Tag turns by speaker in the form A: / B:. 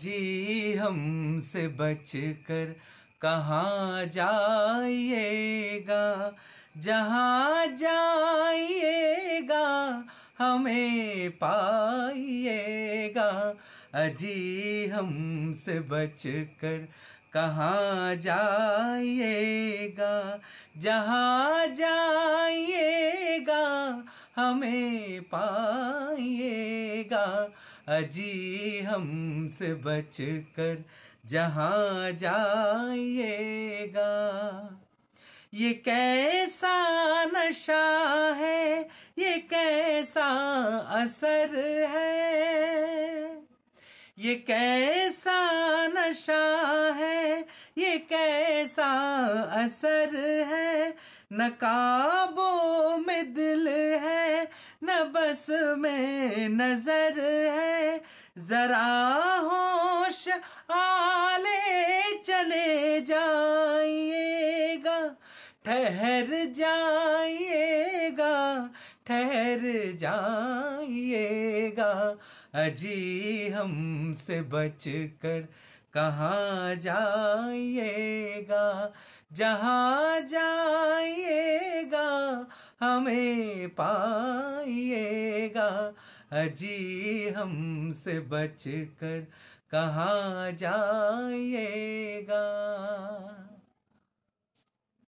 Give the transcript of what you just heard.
A: अजी हमसे बच कर कहाँ जाइएगा? जहाँ जाइएगा, हमें पाइएगा। अजी हमसे बच कर कहाँ जाइएगा? जहाँ जाइएगा, हमें पाइएगा अजी हमसे बच कर जहाँ जाइएगा। ये कैसा नशा है? ये कैसा असर है? ये कैसा नशा है? ये कैसा असर है? नकाबों में दिल न बस में नज़र है। जरा होश आले चले जाइएगा, ठहर जाइएगा ठहर जाइएगा। अजी हमसे बच कर कहाँ जाइएगा? जहाँ जाइएगा, हमें पाइएगा। अजी हमसे बच कर कहाँ जाइएगा?